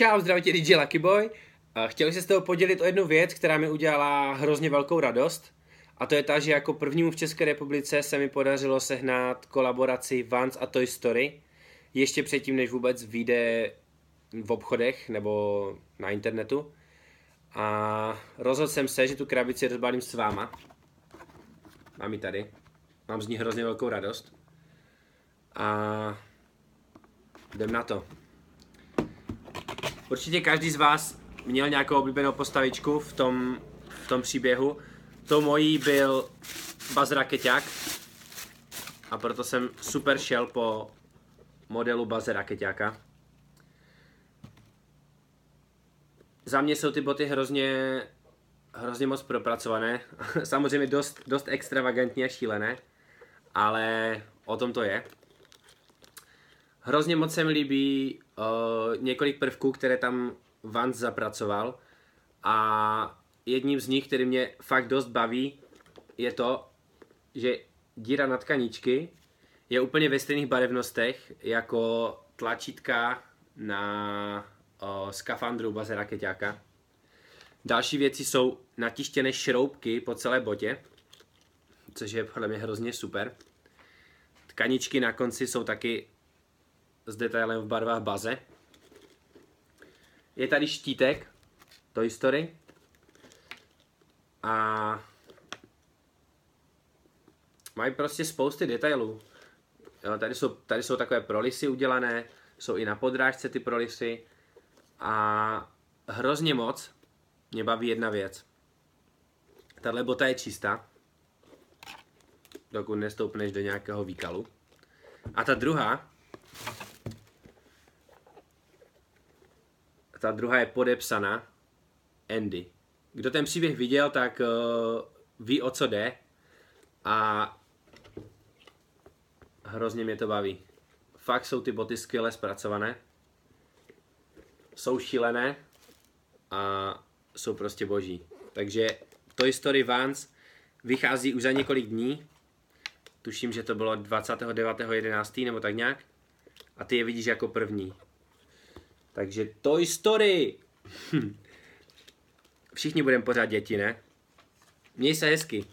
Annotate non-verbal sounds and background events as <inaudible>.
Čau, zdraví tě DJ Lucky Boy. Chtěl se s toho podělit o jednu věc, která mi udělala hrozně velkou radost. A to je ta, že jako prvnímu v České republice se mi podařilo sehnat kolaboraci Vans a Toy Story. Ještě předtím, než vůbec vyjde v obchodech nebo na internetu. A rozhodl jsem se, že tu krabici rozbalím s váma. Mám ji tady. Mám z ní hrozně velkou radost. A jdem na to. Určitě každý z vás měl nějakou oblíbenou postavičku v tom, v tom příběhu. To mojí byl Buzz Rakeťák. A proto jsem super šel po modelu Buzz Rakeťáka. Za mě jsou ty boty hrozně, hrozně moc propracované. <laughs> Samozřejmě dost, dost extravagantně šílené. Ale o tom to je. Hrozně moc se mi líbí uh, několik prvků, které tam Vance zapracoval a jedním z nich, který mě fakt dost baví, je to, že díra na tkaničky je úplně ve stejných barevnostech jako tlačítka na uh, skafandru baze raketáka. Další věci jsou natištěné šroubky po celé botě, což je podle mě hrozně super. Tkaničky na konci jsou taky s detailem v barvách baze. Je tady štítek Toy Story. A mají prostě spousty detailů. Jo, tady, jsou, tady jsou takové prolisy udělané, jsou i na podrážce ty prolisy. A hrozně moc mě baví jedna věc. Tahle bota je čistá, dokud nestoupneš do nějakého výkalu. A ta druhá ta druhá je podepsaná Andy. Kdo ten příběh viděl, tak uh, ví, o co jde a hrozně mě to baví. Fakt jsou ty boty skvěle zpracované, jsou šílené a jsou prostě boží. Takže Toy Story Vans vychází už za několik dní. Tuším, že to bylo 29.11. nebo tak nějak. A ty je vidíš jako první. Takže Toy Story. Hm. Všichni budeme pořád děti, ne? Měj se hezky.